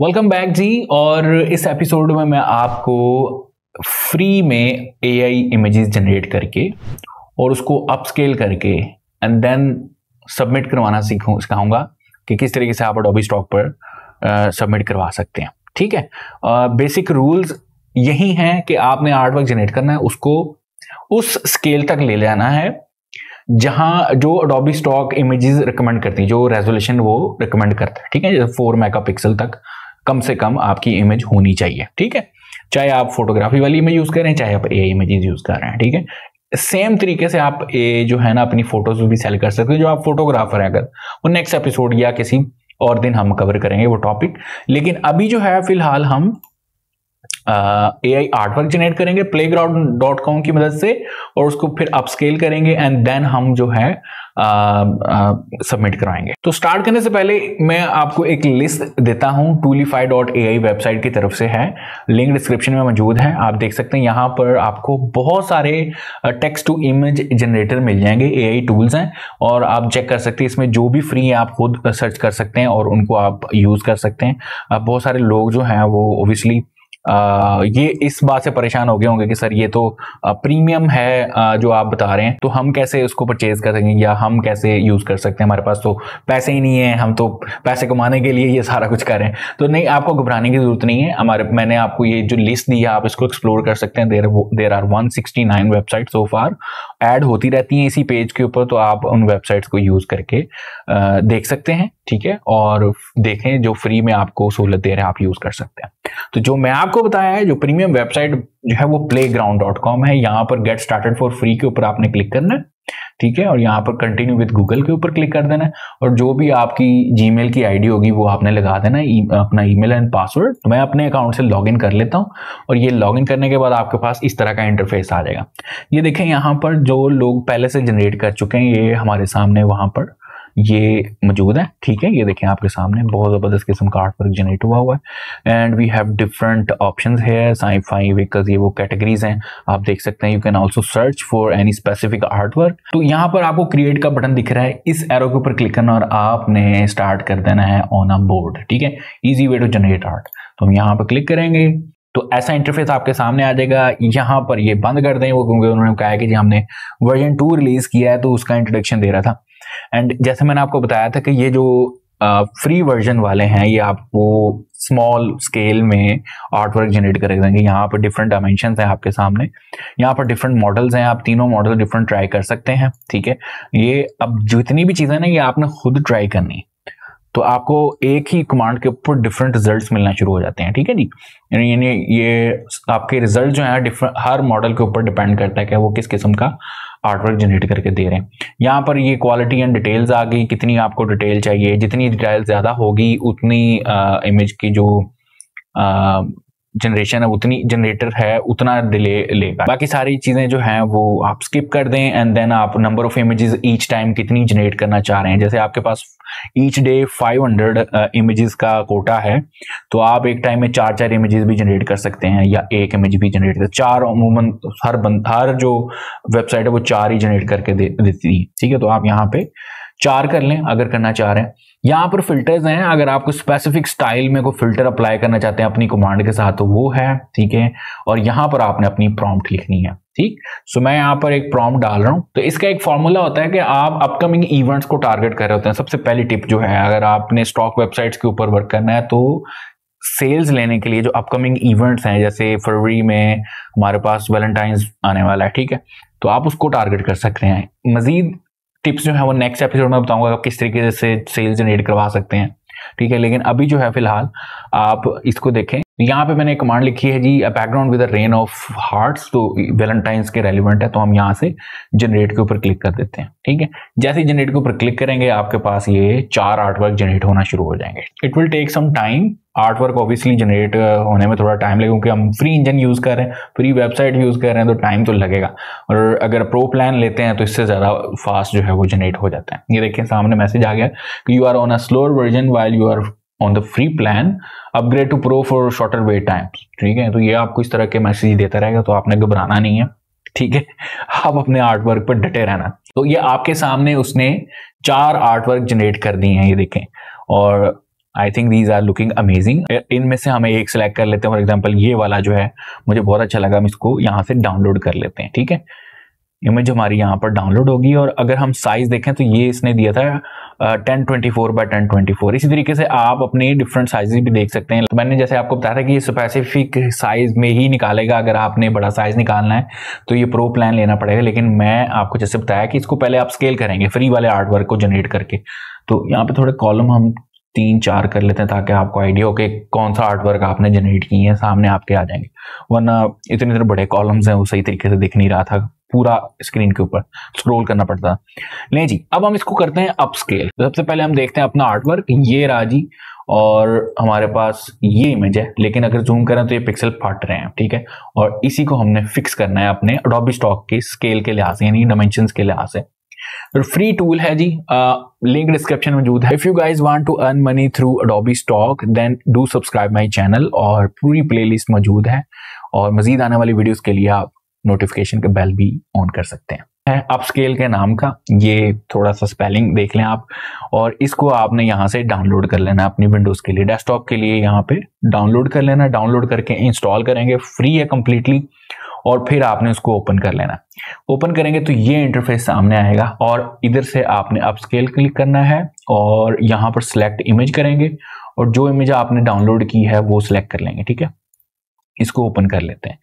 Welcome back जी। और इस episode में मैं आपको फ्री में एआई इमेजेस जनरेट करके और उसको अपस्केल करके एंड देन सबमिट करवाना सीखूँ, सिखाऊँगा कि किस तरीके से आप अडोबी स्टॉक पर सबमिट करवा सकते हैं। ठीक है? बेसिक रूल्स यही हैं कि आपने आर्ट वर्क जनरेट करना है, उसको उस स्केल तक ले जाना है जहाँ जो अडोबी स्टॉक इमेजेस रिकमेंड करती है, जो रेजोल्यूशन वो रिकमेंड करता है। ठीक है? जैसे फोर मेगापिक्सल तक। कम से कम आपकी इमेज होनी चाहिए, ठीक है? चाहे आप फोटोग्राफी वाली इमेज यूज़ करें चाहे आप एआई इमेजेस यूज़ कर रहे हैं, ठीक है? सेम तरीके से आप ए जो है ना, अपनी फ़ोटोज़ भी सेल कर सकते हो, जो आप फोटोग्राफर है अगर। वो नेक्स्ट एपिसोड या किसी और दिन हम कवर करेंगे वो टॉपिक लेकिन अभी जो है, फ़िलहाल हम ए आई आर्टवर्क जनरेट करेंगे प्ले ग्राउंड डॉट कॉम की मदद से और उसको फिर अपस्केल करेंगे एंड देन हम जो है सबमिट कराएँगे तो स्टार्ट करने से पहले मैं आपको एक लिस्ट देता हूँ टूलीफाई डॉट ए आई वेबसाइट की तरफ़ से है। लिंक डिस्क्रिप्शन में मौजूद है। आप देख सकते हैं यहाँ पर आपको बहुत सारे टेक्स्ट टू इमेज जनरेटर मिल जाएँगे। ए आई टूल्स हैं और आप चेक कर सकते हैं, इसमें जो भी फ्री है आप खुद सर्च कर सकते हैं और उनको आप यूज़ कर सकते हैं। बहुत सारे लोग जो हैं वो ओबियसली ये इस बात से परेशान हो गए होंगे कि सर, ये तो प्रीमियम है जो आप बता रहे हैं। तो हम कैसे उसको परचेज कर सकेंगे या हम कैसे यूज़ कर सकते हैं? हमारे पास तो पैसे ही नहीं है, हम तो पैसे कमाने के लिए ये सारा कुछ कर रहे हैं। तो नहीं, आपको घबराने की ज़रूरत नहीं है। हमारे, मैंने आपको ये जो लिस्ट दी है, आप इसको एक्सप्लोर कर सकते हैं। There there are one sixty nine website so far add होती रहती हैं इसी पेज के ऊपर तो आप उन वेबसाइट्स को यूज़ करके देख सकते हैं, ठीक है? और देखें, जो फ्री में आपको सहूलत दे रहे हैं, आप यूज़ कर सकते हैं। तो जो मैं आपको बताया है, जो प्रीमियम वेबसाइट जो है वो प्ले ग्राउंड डॉट कॉम है। यहाँ पर गेट स्टार्टेड फॉर फ्री के ऊपर आपने क्लिक करना है, ठीक है? और यहाँ पर कंटिन्यू विद गूगल के ऊपर क्लिक कर देना है। और जो भी आपकी जीमेल की आईडी होगी, वो आपने लगा देना है अपना ईमेल एंड पासवर्ड तो मैं अपने अकाउंट से लॉगिन कर लेता हूँ और ये लॉगिन करने के बाद आपके पास इस तरह का इंटरफेस आ जाएगा। ये देखें, यहाँ पर जो लोग पहले से जनरेट कर चुके हैं, ये हमारे सामने वहाँ पर ये मौजूद है, ठीक है? ये देखें आपके सामने बहुत ज़बरदस्त किस्म का आर्ट वर्क जनरेट हुआ हुआ है। And we have different option है साई फाई व्हीकल्स ये वो कैटेगरीज हैं। आप देख सकते हैं you can also search for any specific art work तो यहाँ पर आपको क्रिएट का बटन दिख रहा है। इस एरो के ऊपर क्लिक करना और आपने स्टार्ट कर देना है ऑन अ बोर्ड ठीक है? Easy way to generate art तो हम यहाँ पर क्लिक करेंगे। तो ऐसा इंटरफेस आपके सामने आ जाएगा। यहाँ पर ये बंद कर दें वो, क्योंकि उन्होंने कहा है कि जी हमने वर्जन टू रिलीज़ किया है तो उसका इंट्रोडक्शन दे रहा था। एंड जैसे मैंने आपको बताया था कि ये जो फ्री uh, वर्जन वाले हैं ये आपको स्मॉल स्केल में आर्ट वर्क जनरेट कर देंगे यहाँ पर डिफरेंट डायमेंशन हैं आपके सामने। यहाँ पर डिफरेंट मॉडल्स हैं आप तीनों मॉडल डिफरेंट ट्राई कर सकते हैं ठीक है? ये अब जितनी भी चीज़ें ना ये आपने खुद ट्राई करनी। तो आपको एक ही कमांड के ऊपर डिफरेंट रिजल्ट्स मिलना शुरू हो जाते हैं ठीक है जी? यानी ये आपके रिज़ल्ट जो है डिफरेंट हर मॉडल के ऊपर डिपेंड करता है कि वो किस किस्म का आर्टवर्क जनरेट करके दे रहे हैं। यहाँ पर ये क्वालिटी एंड डिटेल्स आ गई, कितनी आपको डिटेल चाहिए, जितनी डिटेल ज़्यादा होगी, उतनी इमेज की जो जनरेशन है उतनी जनरेटर है उतना डिले लेगा। बाकी सारी चीज़ें जो हैं वो आप स्किप कर दें एंड देन आप number of images each time कितनी जनरेट करना चाह रहे हैं। जैसे आपके पास ईच डे 500 इमेजेस का कोटा है तो आप एक टाइम में चार चार इमेजेस भी जनरेट कर सकते हैं या एक इमेज भी जनरेट कर चार अमूमन हर बंद हर जो वेबसाइट है वो चार ही जनरेट करके दे, देती है। ठीक है तो आप यहाँ पे चार कर लें, अगर करना चाह रहे हैं। यहाँ पर फिल्टर्स हैं, अगर आपको स्पेसिफिक स्टाइल में कोई फ़िल्टर अप्लाई करना चाहते हैं, अपनी कमांड के साथ तो वो है, ठीक है? और यहाँ पर आपने अपनी प्रॉम्प्ट लिखनी है, ठीक? सो मैं यहाँ पर एक प्रॉम्प्ट डाल रहा हूँ। तो इसका एक फॉर्मूला होता है कि आप अपकमिंग इवेंट्स को टारगेट कर रहे होते हैं। सबसे पहली टिप जो है, अगर आपने स्टॉक वेबसाइट्स के ऊपर वर्क करना है तो सेल्स लेने के लिए जो अपकमिंग इवेंट्स हैं, जैसे फरवरी में हमारे पास वैलेंटाइंस आने वाला है, ठीक है? तो आप उसको टारगेट कर सकते हैं। मजीद टिप्स जो है वो नेक्स्ट एपिसोड में बताऊँगा आप किस तरीके से सेल्स जनरेट करवा सकते हैं। ठीक है, लेकिन अभी जो है फ़िलहाल, आप इसको देखें। यहाँ पे मैंने एक कमांड लिखी है जी background with rain of hearts तो वैलेंटाइंस के रेलिवेंट है तो हम यहाँ से जनरेट के ऊपर क्लिक कर देते हैं, ठीक है? जैसे ही जनरेट के ऊपर क्लिक करेंगे, आपके पास ये चार आर्ट वर्क जनरेट होना शुरू हो जाएँगे। It will take some time art work obviously generate होने में थोड़ा टाइम लगेगा, क्योंकि हम फ्री इंजन यूज़ कर रहे हैं फ्री वेबसाइट यूज़ कर रहे हैं तो टाइम तो लगेगा। और अगर प्रो प्लान लेते हैं तो इससे ज़्यादा फास्ट जो है वो जनरेट हो जाता है। ये देखिए, सामने मैसेज आ गया कि you are on a slower version while you are on the free plan upgrade to pro for shorter wait time ठीक है? तो ये आपको इस तरह के मैसेज देता रहेगा तो आपने घबराना नहीं है। ठीक है? आप अपने आर्ट वर्क पर डटे रहना। तो ये आपके सामने उसने चार आर्ट वर्क जनरेट कर दिए हैं, ये देखें। और I think these are looking amazing इनमें से हमें एक सिलेक्ट कर लेते हैं फॉर एग्ज़ाम्पल ये वाला जो है, मुझे बहुत अच्छा लगा, हम इसको यहाँ से डाउनलोड कर लेते हैं। ठीक है? इमेज हमारी यहाँ पर डाउनलोड होगी, और अगर हम साइज़ देखें तो ये इसने दिया था ten twenty four by ten twenty four इसी तरीके से आप अपने डिफरेंट साइजेस भी देख सकते हैं। तो मैंने जैसे आपको बताया था कि ये स्पेसिफिक साइज़ में ही निकालेगा अगर आपने बड़ा साइज़ निकालना है तो ये प्रो प्लान लेना पड़ेगा। लेकिन मैं आपको जैसे बताया कि इसको पहले आप स्केल करेंगे फ्री वाले आर्ट वर्क को जनरेट करके। तो यहाँ पे थोड़े कॉलम हम तीन चार कर लेते हैं ताकि आपको आइडिया हो कि कौन सा आर्ट वर्क आपने जनरेट किए हैं, सामने आपके आ जाएँगे। वरना इतने इतने बड़े कॉलम्स हैं, वो सही तरीके से दिख नहीं रहा था। पूरा स्क्रीन के ऊपर स्क्रॉल करना पड़ता नहीं जी, अब हम इसको करते हैं अप स्केल तो सबसे पहले हम देखते हैं अपना आर्ट वर्क ये राज़ी और हमारे पास ये इमेज है, लेकिन अगर जूम करें तो ये पिक्सल फट रहे हैं, ठीक है? और इसी को हमने फिक्स करना है अपने अडोबी स्टॉक के स्केल के लिहाज से, यानी डायमेंशन के लिहाज से। तो फ्री टूल है जी लिंक डिस्क्रिप्शन मौजूद है। If you guys want to earn money through Adobe Stock then do subscribe my channel और पूरी प्लेलिस्ट मौजूद है। और मजीद आने वाली वीडियोस के लिए आप नोटिफिकेशन का बेल भी ऑन कर सकते हैं। है अपस्केल के नाम का, ये थोड़ा सा स्पेलिंग देख लें आप, और इसको आपने यहाँ से डाउनलोड कर लेना अपनी विंडोज़ के लिए डेस्कटॉप के लिए यहाँ पे डाउनलोड कर लेना डाउनलोड करके इंस्टॉल करेंगे फ्री है कंप्लीटली और फिर आपने उसको ओपन कर लेना। ओपन करेंगे तो ये इंटरफेस सामने आएगा, और इधर से आपने अपस्केल क्लिक करना है, और यहाँ पर सिलेक्ट इमेज करेंगे, और जो इमेज आपने डाउनलोड की है वो सिलेक्ट कर लेंगे, ठीक है? इसको ओपन कर लेते हैं।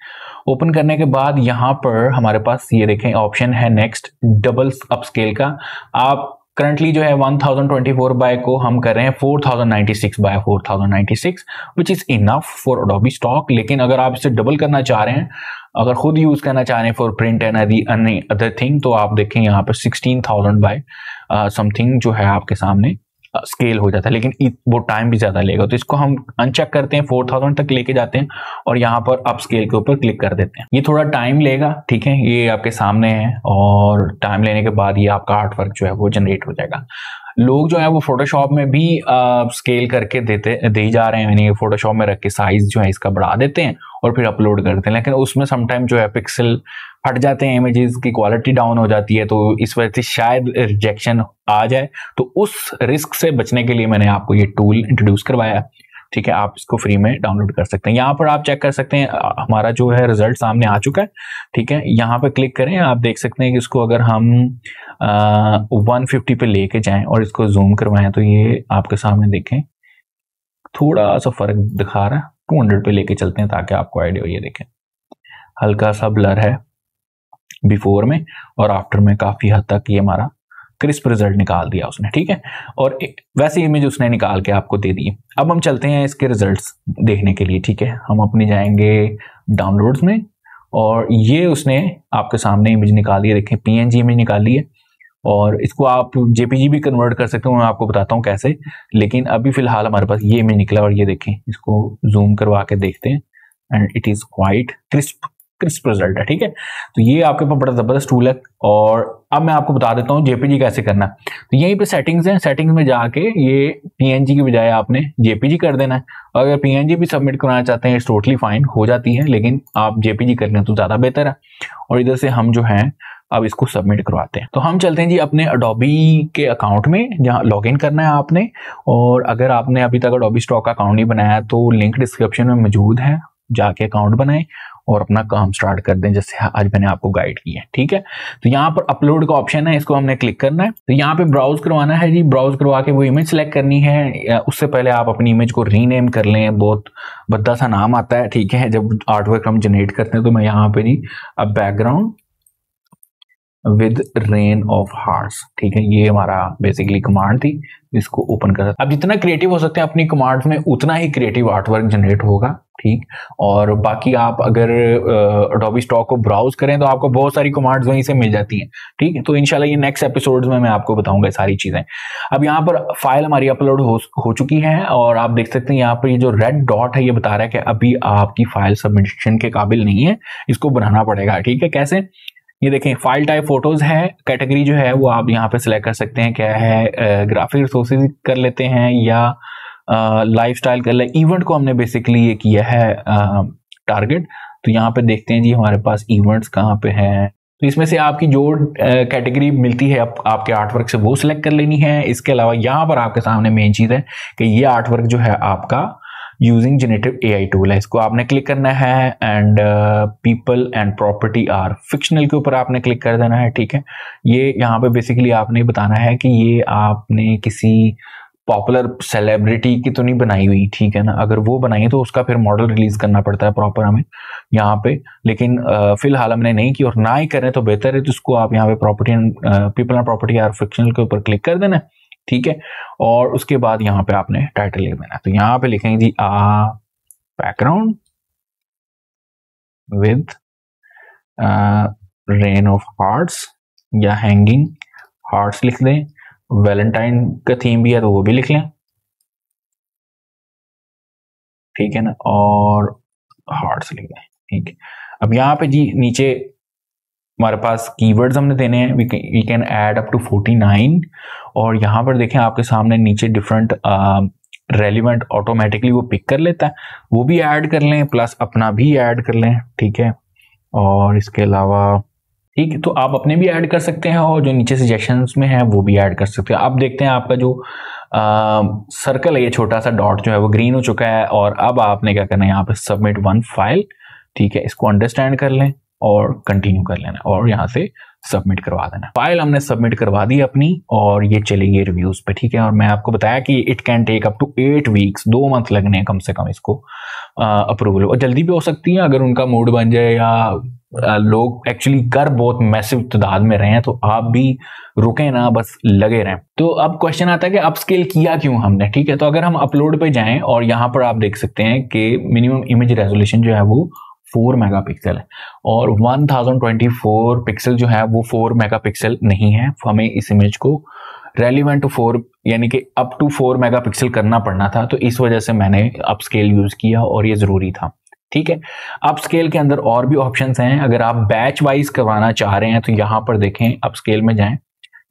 ओपन करने के बाद यहाँ पर हमारे पास ये देखें, ऑप्शन है नेक्स्ट डबल अपस्केल का। आप करंटली जो है 1024 बाय को हम कर रहे हैं 4096 by 4096 which is enough for Adobe Stock लेकिन अगर आप इसे डबल करना चाह रहे हैं, अगर खुद यूज़ करना चाह रहे हैं for print and other thing तो आप देखें यहाँ पर 16000 बाय समथिंग जो है आपके सामने। स्केल हो जाता है लेकिन वो टाइम भी ज़्यादा लेगा। तो इसको हम अनचेक करते हैं फोर थाउज़ेंड तक लेके जाते हैं और यहाँ पर अप स्केल के ऊपर क्लिक कर देते हैं। ये थोड़ा टाइम लेगा ठीक है? ये आपके सामने है और टाइम लेने के बाद ये आपका आर्ट वर्क जो है वो जनरेट हो जाएगा। लोग जो है वो फोटोशॉप में भी आ, स्केल करके देते दे जा रहे हैं यानी फोटोशॉप में रख के साइज़ जो है इसका बढ़ा देते हैं और फिर अपलोड करते हैं। लेकिन उसमें समटाइम जो है पिक्सल फट जाते हैं इमेजेस की क्वालिटी डाउन हो जाती है तो इस वजह से शायद रिजेक्शन आ जाए। तो उस रिस्क से बचने के लिए मैंने आपको ये टूल इंट्रोड्यूस करवाया। ठीक है, आप इसको फ्री में डाउनलोड कर सकते हैं। यहाँ पर आप चेक कर सकते हैं, हमारा जो है रिज़ल्ट सामने आ चुका है। ठीक है, यहाँ पर क्लिक करें, आप देख सकते हैं कि इसको अगर हम वन फिफ्टी पे लेके जाएँ और इसको जूम करवाएँ तो ये आपके सामने देखें थोड़ा सा फ़र्क दिखा रहा है। टू हंड्रेड पे लेके चलते हैं ताकि आपको आइडिया ये देखें। हल्का सा ब्लर है। बिफोर में और आफ्टर में काफ़ी हद तक ये हमारा क्रिस्प रिज़ल्ट निकाल दिया उसने, ठीक है? और वैसे इमेज उसने निकाल के आपको दे दी। अब हम चलते हैं इसके रिजल्ट्स देखने के लिए, ठीक है? हम अपने जाएँगे डाउनलोड्स में और ये उसने आपके सामने इमेज निकाली है देखें पीएनजी इमेज निकाली है और इसको आप जेपीजी भी कन्वर्ट कर सकते हो, मैं आपको बताता हूँ कैसे, लेकिन अभी फ़िलहाल हमारे पास ये इमेज निकला और ये देखें, इसको जूम करवा के देखते हैं and it is quite crisp crisp result है, ठीक है? तो ये आपके पास बड़ा ज़बरदस्त टूल है और अब मैं आपको बता देता हूँ जेपीजी कैसे करना तो यहीं पे सेटिंग्स हैं सेटिंग्स में जाके ये पीएनजी की बजाय आपने जेपीजी कर देना है। अगर पीएनजी भी सबमिट कराना चाहते हैं इट्स टोटली फाइन हो जाती है, लेकिन आप जेपीजी कर लें तो ज़्यादा बेहतर है। और इधर से हम जो है, अब इसको सबमिट करवाते हैं। तो हम चलते हैं जी अपने अडोबी के अकाउंट में, जहाँ लॉग इन करना है आपने। और अगर आपने अभी तक अडोबी स्टॉक का अकाउंट नहीं बनाया तो लिंक डिस्क्रिप्शन में मौजूद है, जाके अकाउंट बनाएँ। और अपना काम स्टार्ट कर दें, जैसे आज मैंने आपको गाइड किया है, ठीक है? तो यहाँ पर अपलोड का ऑप्शन है, इसको हमने क्लिक करना है। तो यहाँ पे ब्राउज करवाना है जी ब्राउज करवा के वो इमेज सेलेक्ट करनी है। उससे पहले आप अपनी इमेज को रीनेम कर लें, बहुत भद्दा सा नाम आता है, ठीक है? जब आर्ट वर्क हम जनरेट करते हैं तो मैं यहाँ पे जी अब background with rain of hearts ठीक है ये हमारा बेसिकली कमांड थी इसको ओपन कर अब जितना क्रिएटिव हो सकते हैं अपनी कमांड में उतना ही क्रिएटिव आर्टवर्क जनरेट होगा ठीक? और बाकी आप अगर अडोबी स्टॉक को ब्राउज करें तो आपको बहुत सारी कमांड्स वहीं से मिल जाती हैं ठीक? है तो इनशाला ये नेक्स्ट एपिसोड्स में मैं आपको बताऊँगा सारी चीज़ें। अब यहाँ पर फ़ाइल हमारी अपलोड हो, हो चुकी है और आप देख सकते हैं यहाँ पर ये जो रेड डॉट है ये बता रहा है कि अभी आपकी फ़ाइल सबमिशन के काबिल नहीं है इसको बनाना पड़ेगा ठीक है? कैसे? ये देखें फ़ाइल टाइप फ़ोटोज़ है कैटेगरी जो है वो आप यहाँ पे सिलेक्ट कर सकते हैं क्या है ग्राफिक रिसोर्सेज कर लेते हैं या लाइफ स्टाइल कर ले इवेंट को हमने बेसिकली ये किया है टारगेट तो यहाँ पे देखते हैं जी हमारे पास इवेंट्स कहाँ पे हैं। तो इसमें से आपकी जो कैटेगरी मिलती है आप, आपके आर्टवर्क से वो सिलेक्ट कर लेनी है। इसके अलावा यहाँ पर आपके सामने मेन चीज़ है कि ये आर्टवर्क जो है आपका यूजिंग जेनेटिव ए टूल है। इसको आपने क्लिक करना है and people and property are fictional के ऊपर आपने क्लिक कर देना है, ठीक है? ये यहाँ पे बेसिकली आपने बताना है कि ये आपने किसी पॉपुलर सेलिब्रिटी की तो नहीं बनाई हुई, ठीक है ना? अगर वो बनाई तो उसका फिर मॉडल रिलीज़ करना पड़ता है प्रॉपर हमें यहाँ पे। लेकिन फ़िलहाल हमने नहीं की और ना ही करें तो बेहतर है तो उसको आप यहाँ पे property and people and property are fictional के ऊपर क्लिक कर देना ठीक है? और उसके बाद यहाँ पे आपने टाइटल लिख देना तो यहाँ पे लिखेंगे जी, a background with rain of hearts या हैंगिंग हार्ट्स लिख दें। वैलेंटाइन का थीम भी है तो वो भी लिख लें। ठीक है ना? और हार्ट्स लिख लें ठीक है। अब यहाँ पे जी नीचे हमारे पास कीवर्ड्स हमने देने हैं we can add up to forty nine और यहाँ पर देखें आपके सामने नीचे डिफरेंट रेलिवेंट ऑटोमेटिकली वो पिक कर लेता है, वो भी ऐड कर लें प्लस अपना भी ऐड कर लें, ठीक है? और इसके अलावा, ठीक है तो आप अपने भी ऐड कर सकते हैं और जो नीचे सजेशन में है वो भी ऐड कर सकते हैं। आप देखते हैं आपका जो सर्कल है, ये छोटा सा डॉट जो है वो ग्रीन हो चुका है और अब आपने क्या करना है, यहाँ पे सबमिट वन फ़ाइल ठीक है, इसको अंडरस्टैंड कर लें। और कंटिन्यू कर लेना और यहाँ से सबमिट करवा देना। फ़ाइल हमने सबमिट करवा दी अपनी और ये चलेगी रिव्यूज़ पे, ठीक है? और मैं आपको बताया कि it can take up to eight weeks दो मंथ लगने हैं कम से कम इसको अप्रूवल और जल्दी भी हो सकती है अगर उनका मूड बन जाए या लोग एक्चुअली कर बहुत मैसिव तादाद में रहे हैं तो आप भी रुके ना, बस लगे रहें। तो अब क्वेश्चन आता है कि अब स्केल किया क्यों हमने, ठीक है? तो अगर हम अपलोड पे जाएँ और यहाँ पर आप देख सकते हैं कि मिनिमम इमेज रेजोल्यूशन जो है वो फोर मेगापिक्सल है। और 1024 पिक्सल जो है, वो फोर मेगापिक्सल नहीं है। हमें इस इमेज को रेलिवेंट टू फोर यानी कि अप टू फोर मेगापिक्सल करना पड़ना था। तो इस वजह से मैंने अप स्केल यूज़ किया और ये ज़रूरी था। ठीक है? अप स्केल के अंदर और भी ऑप्शन हैं। अगर आप बैच वाइज करवाना चाह रहे हैं तो यहाँ पर देखें अप स्केल में जाएँ।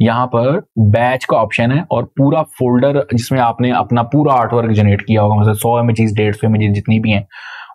यहाँ पर बैच का ऑप्शन है और पूरा फोल्डर जिसमें आपने अपना पूरा आर्टवर्क जनरेट किया होगा मतलब सौ एम डेढ़ सौ एम जितनी भी हैं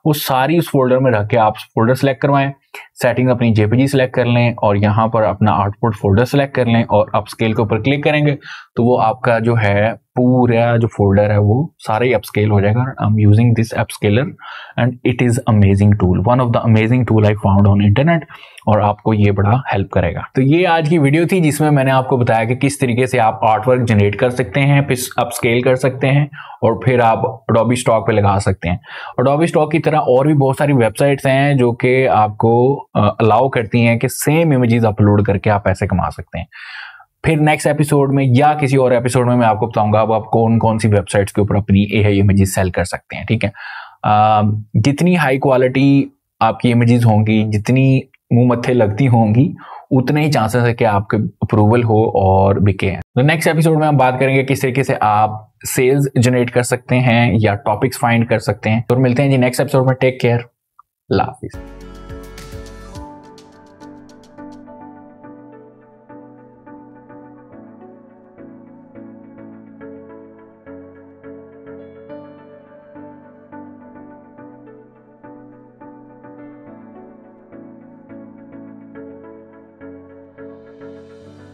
वो सारी उस फोल्डर में रख के आप फोल्डर सेलेक्ट करवाएँ। सेटिंग अपनी जेपीजी सेलेक्ट कर लें और यहाँ पर अपना आउटपुट फोल्डर सेलेक्ट कर लें और अप स्केल के ऊपर क्लिक करेंगे तो वो आपका जो है, पूरा जो फोल्डर है वो सारा ही अपस्केल हो जाएगा। I am using this upscaler and it is amazing tool one of the amazing tool I found on internet और आपको ये बड़ा हेल्प करेगा। तो ये आज की वीडियो थी जिसमें मैंने आपको बताया कि किस तरीके से आप आर्टवर्क जनरेट कर सकते हैं, फिर अपस्केल कर सकते हैं और फिर आप अडोबी स्टॉक पे लगा सकते हैं। अडोबी स्टॉक की तरह और भी बहुत सारी वेबसाइट्स हैं जो कि आपको अलाउ करती हैं कि सेम इमेजेस अपलोड करके आप पैसे कमा सकते हैं। फिर नेक्स्ट एपिसोड में या किसी और एपिसोड में मैं आपको बताऊँगा अब आप कौन कौन सी वेबसाइट्स के ऊपर अपनी ए आई इमेजेस सेल कर सकते हैं, ठीक है? जितनी हाई क्वालिटी आपकी इमेजेस होंगी, जितनी मुँह मत्थे लगती होंगी, उतने ही चांसेस है कि आपके अप्रूवल हो और बिके हैं। तो नेक्स्ट एपिसोड में हम बात करेंगे किस तरीके से आप सेल्स जनरेट कर सकते हैं या टॉपिक्स फाइंड कर सकते हैं। तो मिलते हैं जी नेक्स्ट एपिसोड में। Take care लाफिज